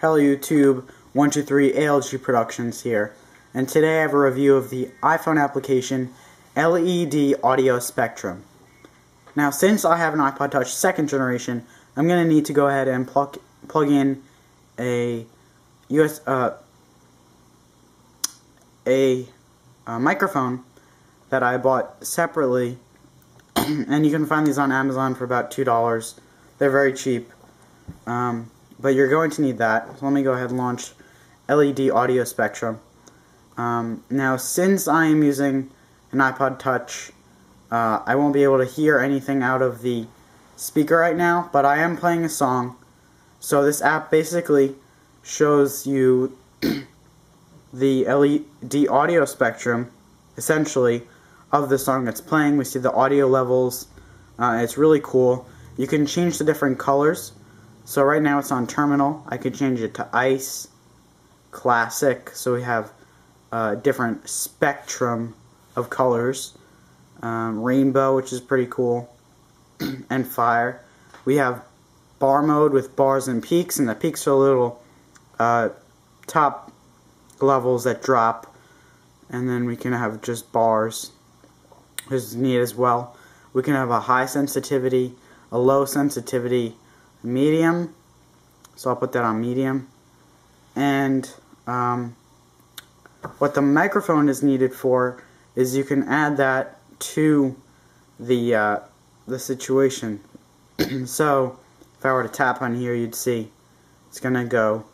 Hello YouTube, 123 ALG Productions here, and today I have a review of the iPhone application LED Audio Spectrum. Now since I have an iPod Touch second generation, I'm going to need to go ahead and plug, plug in a US, uh, a, a microphone that I bought separately, and you can find these on Amazon for about $2. They're very cheap. Um, but you're going to need that. So let me go ahead and launch LED Audio Spectrum. Um, now, since I am using an iPod Touch, uh, I won't be able to hear anything out of the speaker right now, but I am playing a song. So this app basically shows you the LED audio spectrum, essentially, of the song that's playing. We see the audio levels. Uh, it's really cool. You can change the different colors. So right now it's on terminal. I could change it to ice, classic. So we have a uh, different spectrum of colors. Um, rainbow, which is pretty cool, and fire. We have bar mode with bars and peaks, and the peaks are little uh, top levels that drop, and then we can have just bars, which is neat as well. We can have a high sensitivity, a low sensitivity, medium. So I'll put that on medium. And um, what the microphone is needed for is you can add that to the uh, the situation. so if I were to tap on here, you'd see it's gonna go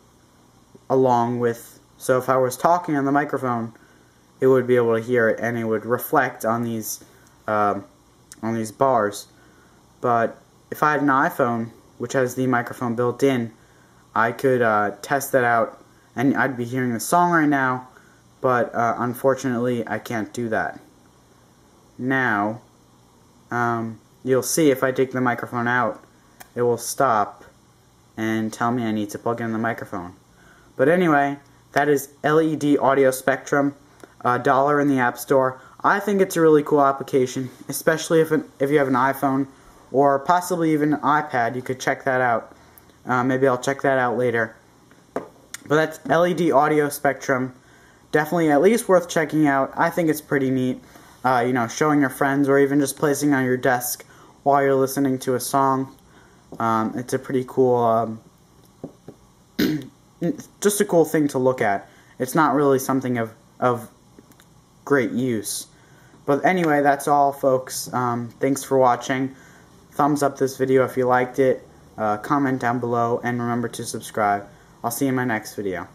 along with. So if I was talking on the microphone, it would be able to hear it, and it would reflect on these um, on these bars. But if I had an iPhone, which has the microphone built in, I could uh, test that out and I'd be hearing the song right now, but uh, unfortunately I can't do that. Now, um, you'll see if I take the microphone out, it will stop and tell me I need to plug in the microphone. But anyway, that is LED Audio Spectrum, a dollar in the App Store. I think it's a really cool application, especially if, it, if you have an iPhone or possibly even an iPad. You could check that out. Uh, maybe I'll check that out later. But that's LED audio spectrum. Definitely at least worth checking out. I think it's pretty neat. Uh, you know, showing your friends or even just placing on your desk while you're listening to a song. Um, it's a pretty cool, um, just a cool thing to look at. It's not really something of, of great use. But anyway, that's all, folks. Um, thanks for watching thumbs up this video if you liked it, uh, comment down below, and remember to subscribe. I'll see you in my next video.